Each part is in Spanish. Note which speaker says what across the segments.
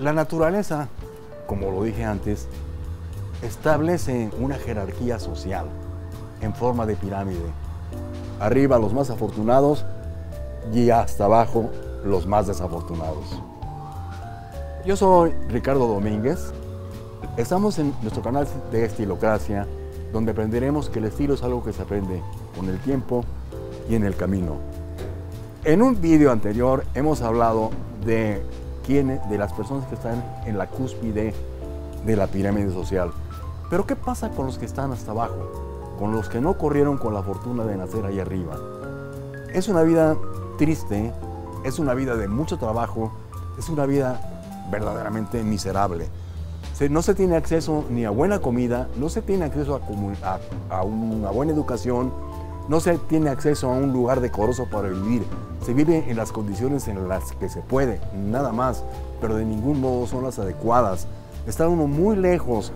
Speaker 1: La naturaleza, como lo dije antes, establece una jerarquía social en forma de pirámide. Arriba los más afortunados y hasta abajo los más desafortunados. Yo soy Ricardo Domínguez. Estamos en nuestro canal de Estilocracia, donde aprenderemos que el estilo es algo que se aprende con el tiempo y en el camino. En un vídeo anterior hemos hablado de quién, de las personas que están en la cúspide de la pirámide social. Pero ¿qué pasa con los que están hasta abajo? Con los que no corrieron con la fortuna de nacer ahí arriba. Es una vida triste, es una vida de mucho trabajo, es una vida verdaderamente miserable. no se tiene acceso ni a buena comida, no se tiene acceso a, a una buena educación, no se tiene acceso a un lugar decoroso para vivir. Se vive en las condiciones en las que se puede, nada más, pero de ningún modo son las adecuadas. Está uno muy lejos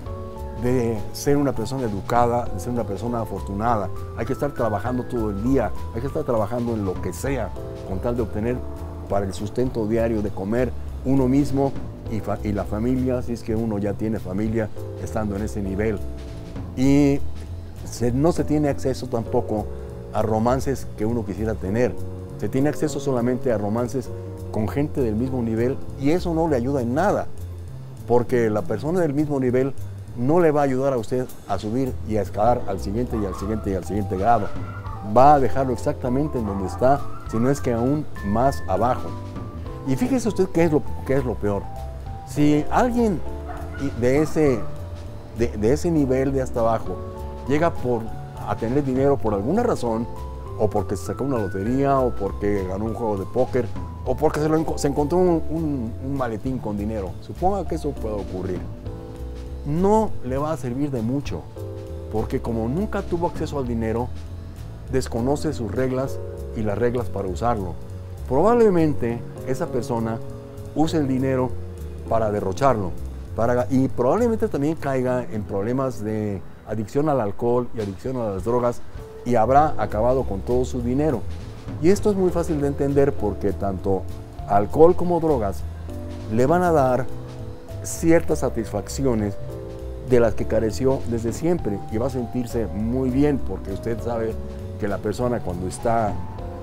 Speaker 1: de ser una persona educada, de ser una persona afortunada. Hay que estar trabajando todo el día, hay que estar trabajando en lo que sea, con tal de obtener para el sustento diario de comer uno mismo y, la familia, si es que uno ya tiene familia estando en ese nivel. Y no se tiene acceso tampoco a romances que uno quisiera tener. Se tiene acceso solamente a romances con gente del mismo nivel y eso no le ayuda en nada, porque la persona del mismo nivel no le va a ayudar a usted a subir y a escalar al siguiente y al siguiente y al siguiente grado. Va a dejarlo exactamente en donde está, si no es que aún más abajo. Y fíjese usted qué es lo, qué es lo peor. Si alguien de ese, de, ese nivel de hasta abajo llega por, a tener dinero por alguna razón, o porque se sacó una lotería, o porque ganó un juego de póker, o porque se, encontró un, un maletín con dinero, suponga que eso puede ocurrir, no le va a servir de mucho, porque como nunca tuvo acceso al dinero, desconoce sus reglas y las reglas para usarlo. Probablemente esa persona use el dinero para derrocharlo para, y probablemente también caiga en problemas de adicción al alcohol y adicción a las drogas y habrá acabado con todo su dinero. Y esto es muy fácil de entender porque tanto alcohol como drogas le van a dar ciertas satisfacciones de las que careció desde siempre y va a sentirse muy bien porque usted sabe que la persona cuando está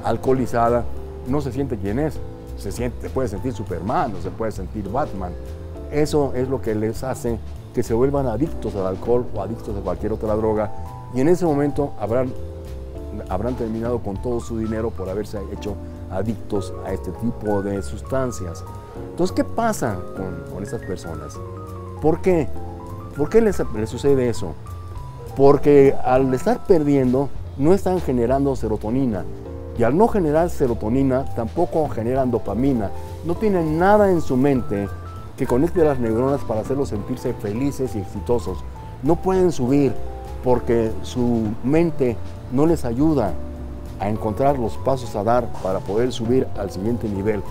Speaker 1: alcoholizada no se siente quién es, se, siente, puede sentir Superman o se puede sentir Batman. Eso es lo que les hace que se vuelvan adictos al alcohol o adictos a cualquier otra droga y en ese momento habrán, habrán terminado con todo su dinero por haberse hecho adictos a este tipo de sustancias. Entonces, ¿qué pasa con, con estas personas? ¿Por qué? ¿Por qué les, les sucede eso? Porque al estar perdiendo no están generando serotonina, y al no generar serotonina, tampoco generan dopamina. No tienen nada en su mente que conecte las neuronas para hacerlos sentirse felices y exitosos. No pueden subir porque su mente no les ayuda a encontrar los pasos a dar para poder subir al siguiente nivel.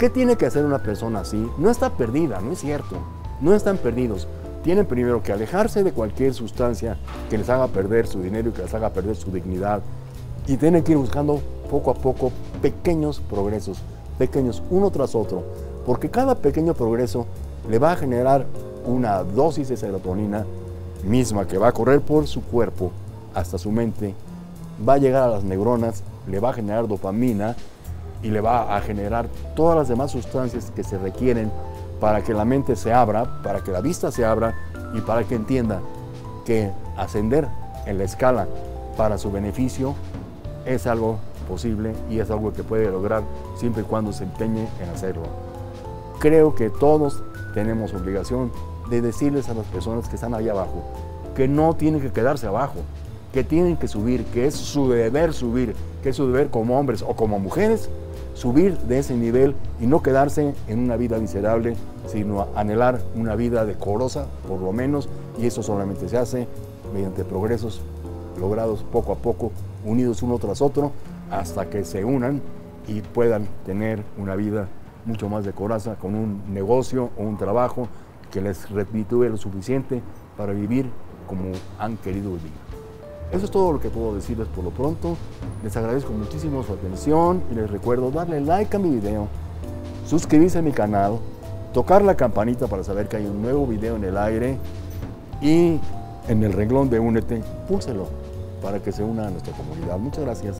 Speaker 1: ¿Qué tiene que hacer una persona así? No está perdida, no es cierto. No están perdidos. Tienen primero que alejarse de cualquier sustancia que les haga perder su dinero y que les haga perder su dignidad, y tienen que ir buscando poco a poco pequeños progresos, pequeños uno tras otro, porque cada pequeño progreso le va a generar una dosis de serotonina misma que va a correr por su cuerpo hasta su mente, va a llegar a las neuronas, le va a generar dopamina y le va a generar todas las demás sustancias que se requieren para que la mente se abra, para que la vista se abra y para que entienda que ascender en la escala para su beneficio es algo y es algo que puede lograr siempre y cuando se empeñe en hacerlo. Creo que todos tenemos obligación de decirles a las personas que están ahí abajo que no tienen que quedarse abajo, que tienen que subir, que es su deber subir, que es su deber como hombres o como mujeres subir de ese nivel y no quedarse en una vida miserable, sino anhelar una vida decorosa, por lo menos, y eso solamente se hace mediante progresos logrados poco a poco unidos uno tras otro hasta que se unan y puedan tener una vida mucho más decorosa con un negocio o un trabajo que les repitúe lo suficiente para vivir como han querido vivir. Eso es todo lo que puedo decirles por lo pronto. Les agradezco muchísimo su atención y les recuerdo darle like a mi video, suscribirse a mi canal tocar la campanita para saber que hay un nuevo video en el aire y en el renglón de Únete, púlselo para que se una a nuestra comunidad. Muchas gracias.